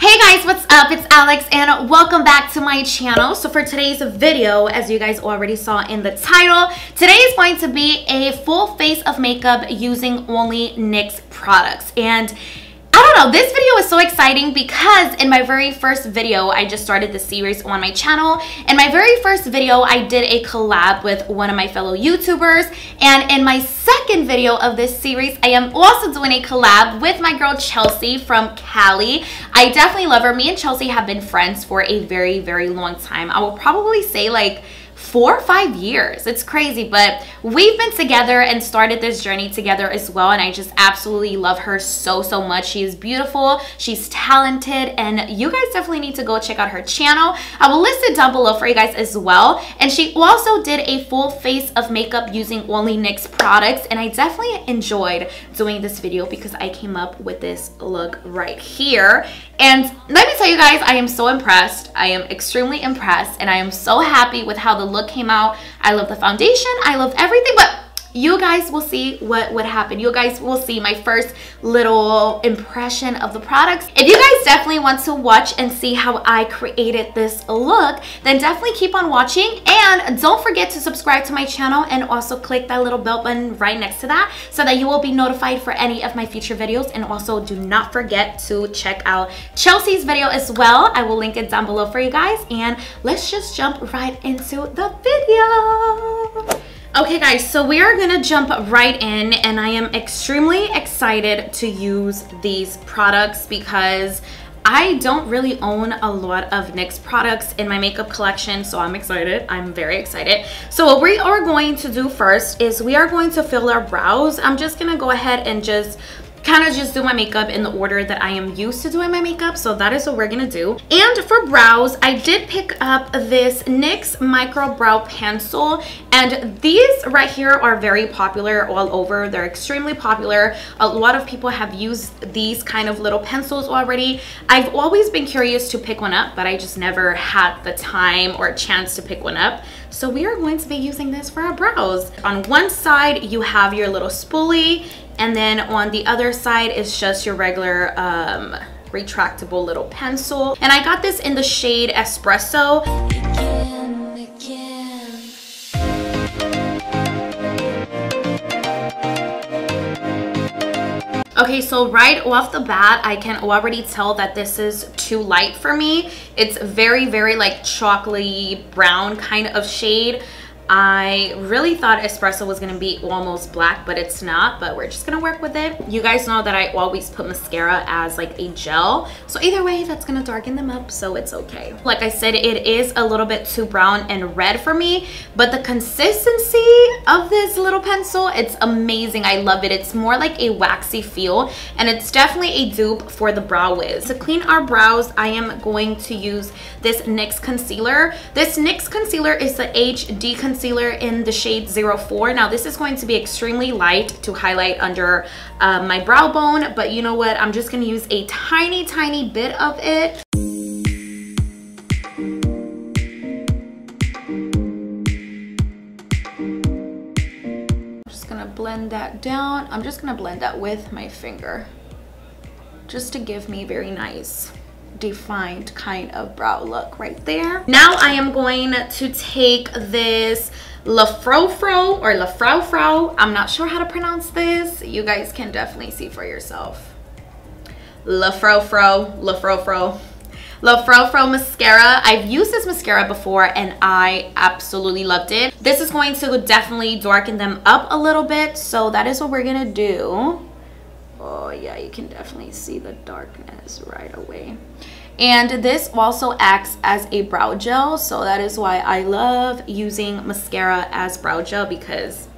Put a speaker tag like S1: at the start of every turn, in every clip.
S1: Hey guys, what's up? It's Alexx and welcome back to my channel. So for today's video, as you guys already saw in the title, today is going to be a full face of makeup using only NYX products. And I don't know, this video is so exciting because in my very first video, I just started the series on my channel. In my very first video, I did a collab with one of my fellow YouTubers. And in my second video of this series, I am also doing a collab with my girl Chelsea from Cali. I definitely love her. Me and Chelsea have been friends for a very, very long time. I will probably say like four or five years. It's crazy, but we've been together and started this journey together as well. And I just absolutely love her so, so much. She is beautiful, she's talented, and you guys definitely need to go check out her channel. I will list it down below for you guys as well. And she also did a full face of makeup using only NYX products. And I definitely enjoyed doing this video because I came up with this look right here. And let me tell you guys, I am so impressed. I am extremely impressed and I am so happy with how the look came out. I love the foundation. I love everything, but you guys will see what would happen. You guys will see my first little impression of the products. If you guys definitely want to watch and see how I created this look, then definitely keep on watching. And don't forget to subscribe to my channel and also click that little bell button right next to that so that you will be notified for any of my future videos. And also do not forget to check out Chelsea's video as well. I will link it down below for you guys. And let's just jump right into the video. Okay guys, so we are gonna jump right in and I am extremely excited to use these products because I don't really own a lot of NYX products in my makeup collection, so I'm excited. I'm very excited. So what we are going to do first is we are going to fill our brows. I'm just gonna go ahead and just kind of just do my makeup in the order that I am used to doing my makeup. So that is what we're gonna do. And for brows, I did pick up this NYX Micro Brow Pencil. And these right here are very popular all over. They're extremely popular. A lot of people have used these kind of little pencils already. I've always been curious to pick one up, but I just never had the time or chance to pick one up. So we are going to be using this for our brows. On one side, you have your little spoolie and then on the other side is just your regular um, retractable little pencil. And I got this in the shade Espresso. Okay, so right off the bat, I can already tell that this is too light for me. It's very, very like chocolatey brown kind of shade. I really thought espresso was gonna be almost black, but it's not, but we're just gonna work with it. You guys know that I always put mascara as like a gel. So either way, that's gonna darken them up, so it's okay. Like I said, it is a little bit too brown and red for me, but the consistency of this little pencil, it's amazing. I love it. It's more like a waxy feel, and it's definitely a dupe for the Brow Wiz. To clean our brows, I am going to use this NYX concealer. This NYX concealer is the HD concealer concealer in the shade 04. Now this is going to be extremely light to highlight under uh, my brow bone, but you know what? I'm just gonna use a tiny, tiny bit of it. I'm just gonna blend that down. I'm just gonna blend that with my finger just to give me very nice defined kind of brow look right there. Now I am going to take this Lafrofro or Lafraufrau. I'm not sure how to pronounce this. You guys can definitely see for yourself. Lafrofro, Lafrofro. Lafrofro mascara. I've used this mascara before and I absolutely loved it. This is going to definitely darken them up a little bit. So that is what we're gonna do oh yeah you can definitely see the darkness right away and this also acts as a brow gel so that is why I love using mascara as brow gel because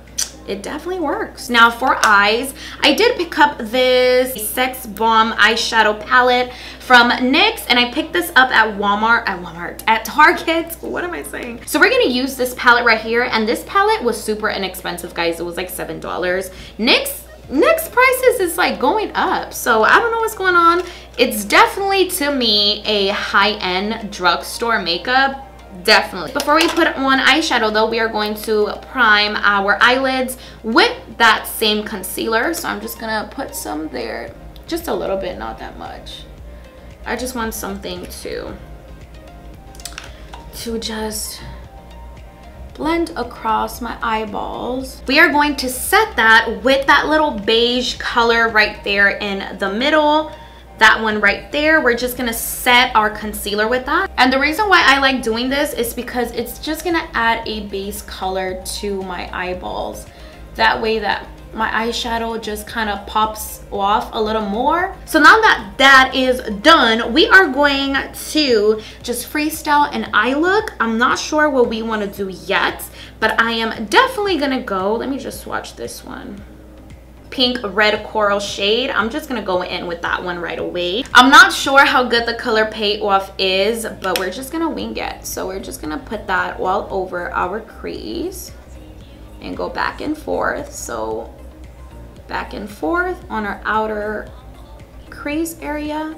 S1: it definitely works. Now for eyes, I did pick up this Sex Bomb eyeshadow palette from NYX and I picked this up at Walmart, at Walmart, at Target. What am I saying? So we're gonna use this palette right here and this palette was super inexpensive guys. It was like $7. NYX NYX prices is like going up. So I don't know what's going on. It's definitely to me a high-end drugstore makeup. Definitely. Before we put on eyeshadow though, we are going to prime our eyelids with that same concealer. So I'm just gonna put some there. Just a little bit, not that much. I just want something to, to just blend across my eyeballs. We are going to set that with that little beige color right there in the middle. That one right there we're just gonna set our concealer with that. And the reason why I like doing this is because it's just gonna add a base color to my eyeballs. That way that my eyeshadow just kind of pops off a little more. So now that that is done, we are going to just freestyle an eye look. I'm not sure what we want to do yet, but I am definitely going to go. Let me just swatch this one pink red coral shade i'm just gonna go in with that one right away i'm not sure how good the color payoff is but we're just gonna wing it so we're just gonna put that all over our crease and go back and forth so back and forth on our outer crease area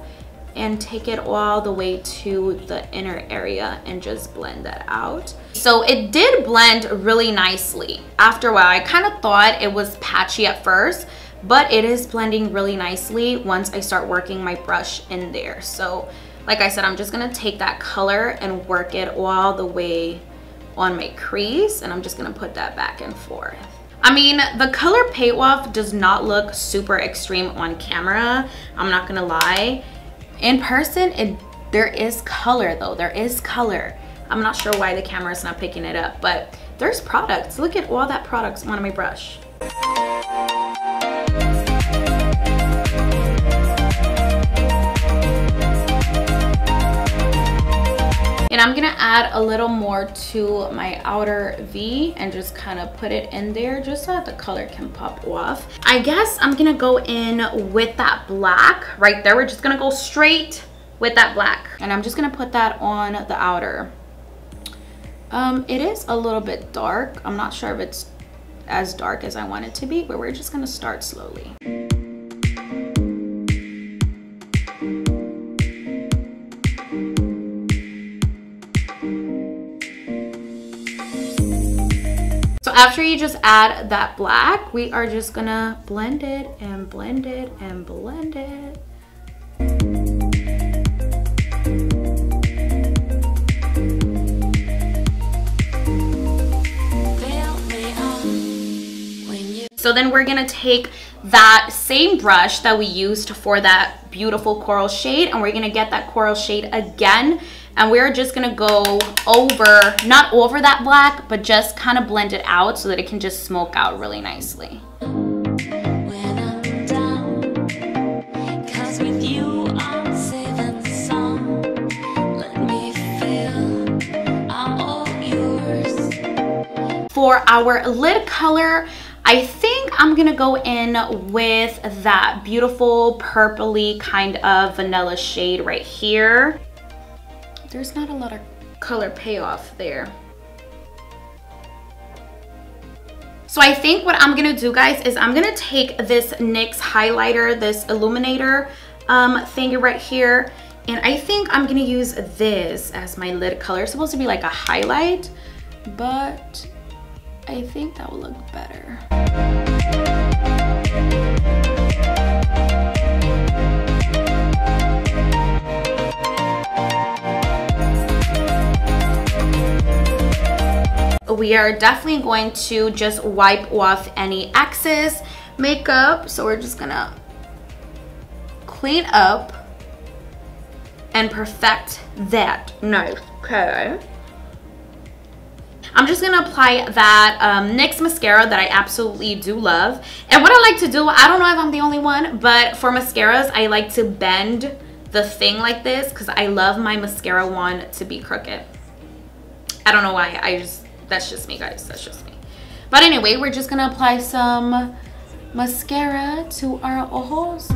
S1: and take it all the way to the inner area and just blend that out. So it did blend really nicely. After a while, I kind of thought it was patchy at first, but it is blending really nicely once I start working my brush in there. So like I said, I'm just gonna take that color and work it all the way on my crease and I'm just gonna put that back and forth. I mean, the color payoff does not look super extreme on camera. I'm not gonna lie. In person, it there is color though. There is color. I'm not sure why the camera is not picking it up, but there's products. Look at all that products on my brush. I'm gonna add a little more to my outer V and just kind of put it in there just so that the color can pop off. I guess I'm gonna go in with that black right there. We're just gonna go straight with that black. And I'm just gonna put that on the outer. Um, it is a little bit dark. I'm not sure if it's as dark as I want it to be, but we're just gonna start slowly. After you just add that black, we are just gonna blend it and blend it and blend it. So then we're gonna take that same brush that we used for that beautiful coral shade and we're gonna get that coral shade again and we're just gonna go over, not over that black, but just kind of blend it out so that it can just smoke out really nicely. For our lid color, I think I'm gonna go in with that beautiful purpley kind of vanilla shade right here there's not a lot of color payoff there. So I think what I'm gonna do guys is I'm gonna take this NYX highlighter, this illuminator um, thing right here, and I think I'm gonna use this as my lid color. It's supposed to be like a highlight, but I think that will look better. We are definitely going to just wipe off any excess makeup. So we're just gonna clean up and perfect that nose, okay? I'm just gonna apply that um, NYX mascara that I absolutely do love. And what I like to do, I don't know if I'm the only one, but for mascaras, I like to bend the thing like this because I love my mascara wand to be crooked. I don't know why, I just, that's just me guys. That's just me. But anyway we're just gonna apply some mascara to our ojos.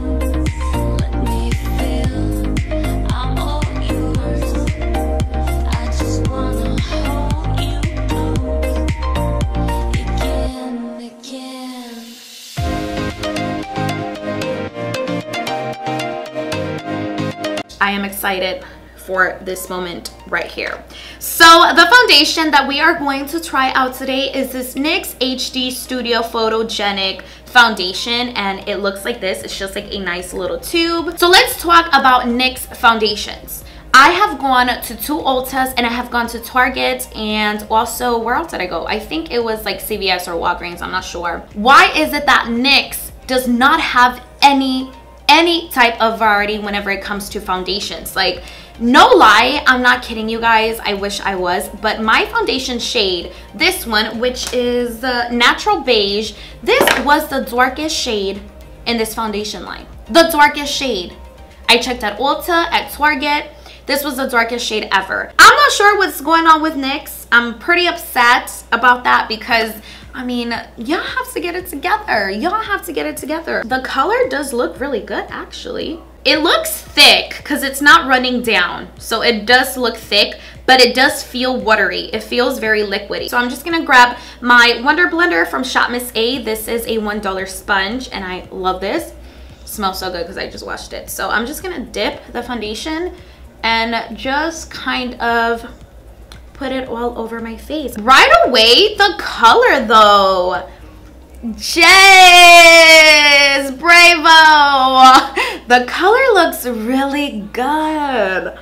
S1: I am excited for this moment right here. So the foundation that we are going to try out today is this NYX HD Studio Photogenic foundation and it looks like this. It's just like a nice little tube. So let's talk about NYX foundations. I have gone to two Ultas and I have gone to Target and also where else did I go? I think it was like CVS or Walgreens, I'm not sure. Why is it that NYX does not have any any type of variety whenever it comes to foundations? Like no lie, I'm not kidding you guys. I wish I was. But my foundation shade, this one, which is uh, Natural Beige, this was the darkest shade in this foundation line. The darkest shade. I checked at Ulta, at Target. This was the darkest shade ever. I'm not sure what's going on with NYX. I'm pretty upset about that because I mean, y'all have to get it together. Y'all have to get it together. The color does look really good, actually. It looks thick because it's not running down. So it does look thick, but it does feel watery. It feels very liquidy. So I'm just gonna grab my Wonder Blender from Shop Miss A. This is a $1 sponge and I love this. It smells so good because I just washed it. So I'm just gonna dip the foundation and just kind of put it all over my face. Right away, the color though. Jess, bravo. The color looks really good.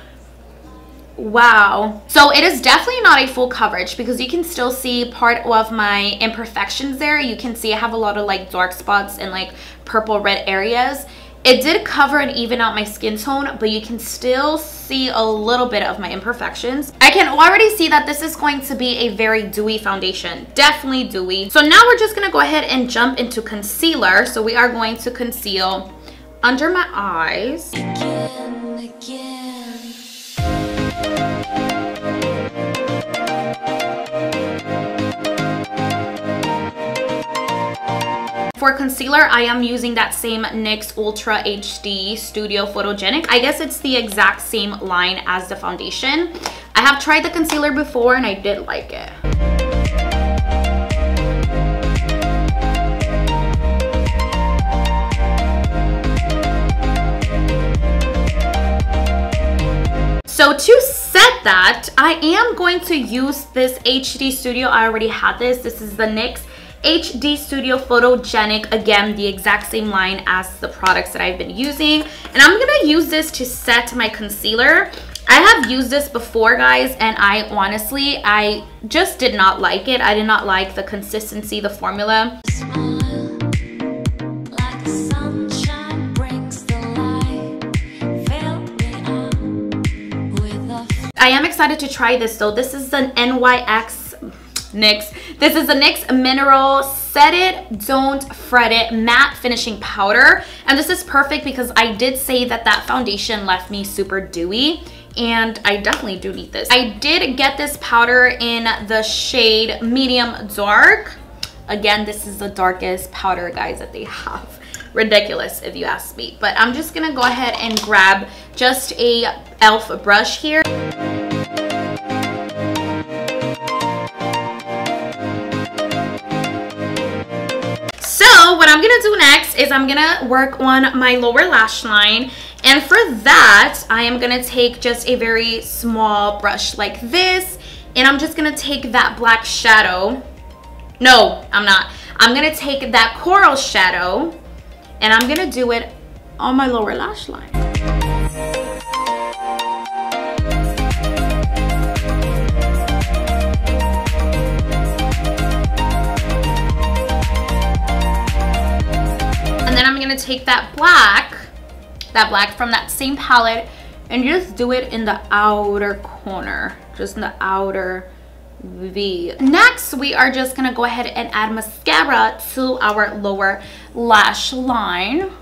S1: Wow. So it is definitely not a full coverage because you can still see part of my imperfections there. You can see I have a lot of like dark spots and like purple red areas. It did cover and even out my skin tone, but you can still see a little bit of my imperfections. I can already see that this is going to be a very dewy foundation. Definitely dewy. So now we're just going to go ahead and jump into concealer. So we are going to conceal under my eyes. Again, again. For concealer, I am using that same NYX Ultra HD Studio Photogenic. I guess it's the exact same line as the foundation. I have tried the concealer before and I did like it. So to set that, I am going to use this HD Studio. I already had this. This is the NYX HD Studio Photogenic, again, the exact same line as the products that I've been using. And I'm gonna use this to set my concealer. I have used this before, guys, and I honestly, I just did not like it. I did not like the consistency, the formula. I am excited to try this though. This is an NYX NYX. This is the NYX Mineral Set It, Don't Fret It Matte Finishing Powder. And this is perfect because I did say that that foundation left me super dewy and I definitely do need this. I did get this powder in the shade Medium Dark. Again, this is the darkest powder, guys, that they have. Ridiculous, if you ask me. But I'm just gonna go ahead and grab just a e.l.f. brush here. Gonna do next is I'm gonna work on my lower lash line. And for that I am gonna take just a very small brush like this. And I'm just gonna take that black shadow. No I'm not. I'm gonna take that coral shadow and I'm gonna do it on my lower lash line gonna take that black, that black from that same palette and just do it in the outer corner, just in the outer V. Next, we are just gonna go ahead and add mascara to our lower lash line.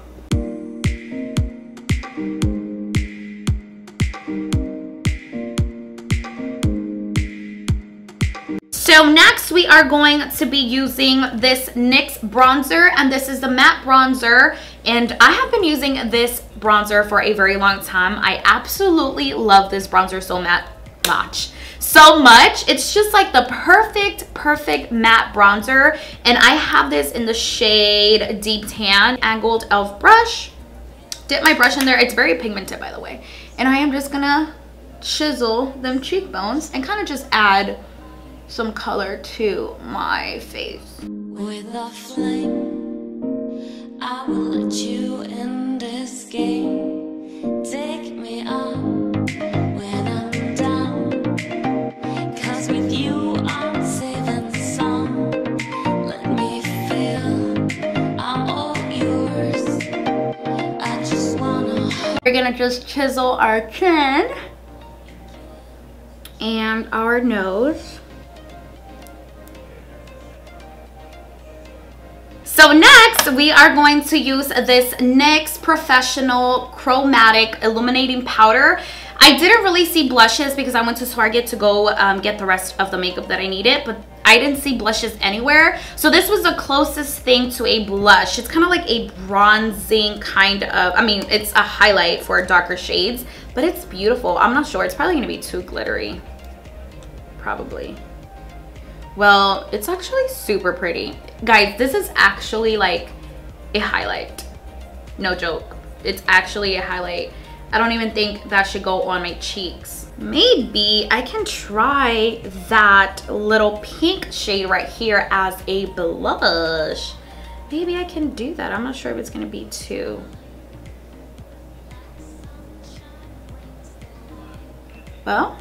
S1: Next we are going to be using this NYX bronzer and this is the matte bronzer. And I have been using this bronzer for a very long time. I absolutely love this bronzer so matte much so much. It's just like the perfect perfect matte bronzer. And I have this in the shade deep tan angled elf brush. Dip my brush in there. It's very pigmented by the way. And I am just gonna chisel them cheekbones and kind of just add some color to my face. With a flame, I will let you in this game. Take me on when I'm down. Cause with you, I'm saving some. Let me feel I'm all yours. I just wanna. We're gonna just chisel our chin and our nose. So next, we are going to use this NYX Professional Chromatic Illuminating Powder. I didn't really see blushes because I went to Target to go um, get the rest of the makeup that I needed, but I didn't see blushes anywhere. So this was the closest thing to a blush. It's kind of like a bronzing kind of, I mean, it's a highlight for darker shades, but it's beautiful. I'm not sure. It's probably going to be too glittery. Probably. Well, it's actually super pretty. Guys, this is actually like a highlight. No joke. It's actually a highlight. I don't even think that should go on my cheeks. Maybe I can try that little pink shade right here as a blush. Maybe I can do that. I'm not sure if it's gonna be too. Well,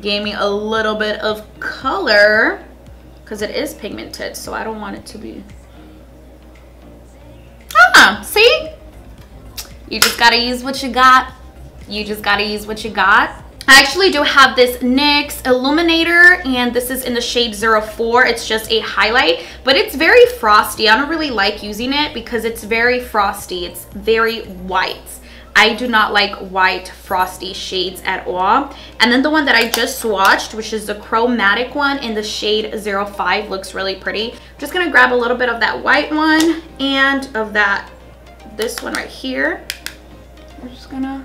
S1: gave me a little bit of color because it is pigmented so I don't want it to be ah see you just gotta use what you got you just gotta use what you got I actually do have this NYX Illuminator and this is in the shade 04. It's just a highlight, but it's very frosty. I don't really like using it because it's very frosty. It's very white. I do not like white frosty shades at all. And then the one that I just swatched, which is the chromatic one in the shade 05, looks really pretty. I'm just gonna grab a little bit of that white one and of that, this one right here. We're just gonna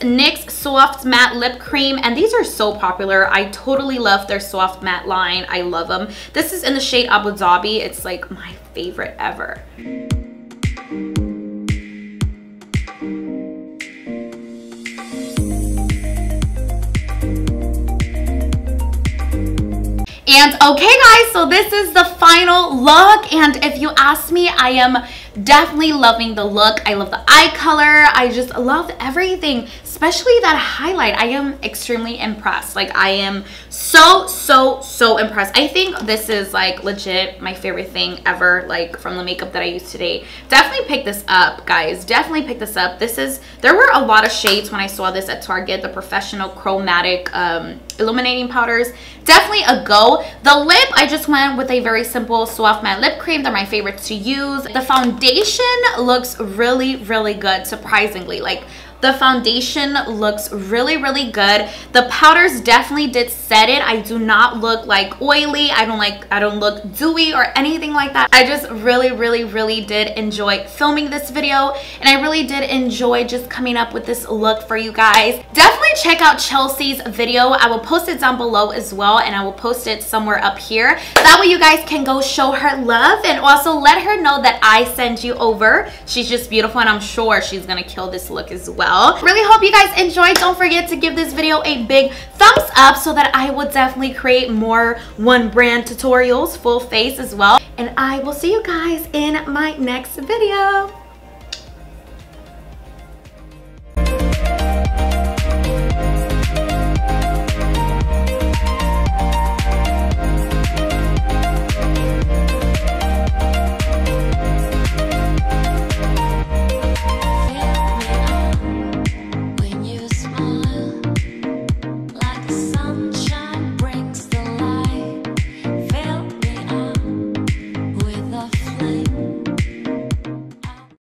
S1: NYX Soft Matte Lip Cream. And these are so popular. I totally love their Soft Matte line. I love them. This is in the shade Abu Dhabi. It's like my favorite ever. And okay guys, so this is the final look. And if you ask me, I am definitely loving the look. I love the eye color. I just love everything, especially that highlight. I am extremely impressed. Like I am so, so, so impressed. I think this is like legit my favorite thing ever, like from the makeup that I use today. Definitely pick this up, guys. Definitely pick this up. This is, there were a lot of shades when I saw this at Target, the professional chromatic um, illuminating powders. Definitely a go. The lip, I just went with a very simple soft matte lip cream. They're my favorites to use. The foundation looks really, really good, surprisingly. Like the foundation looks really, really good. The powders definitely did set it. I do not look like oily. I don't like, I don't look dewy or anything like that. I just really, really, really did enjoy filming this video. And I really did enjoy just coming up with this look for you guys. Definitely check out Chelsea's video. I will post it down below as well. And I will post it somewhere up here. That way you guys can go show her love. And also let her know that I send you over. She's just beautiful. And I'm sure she's going to kill this look as well well. Really hope you guys enjoyed. Don't forget to give this video a big thumbs up so that I will definitely create more one brand tutorials full face as well. And I will see you guys in my next video.